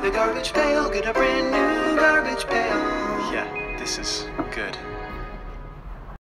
with a garbage pail. Get a brand new garbage pail. Yeah, this is good.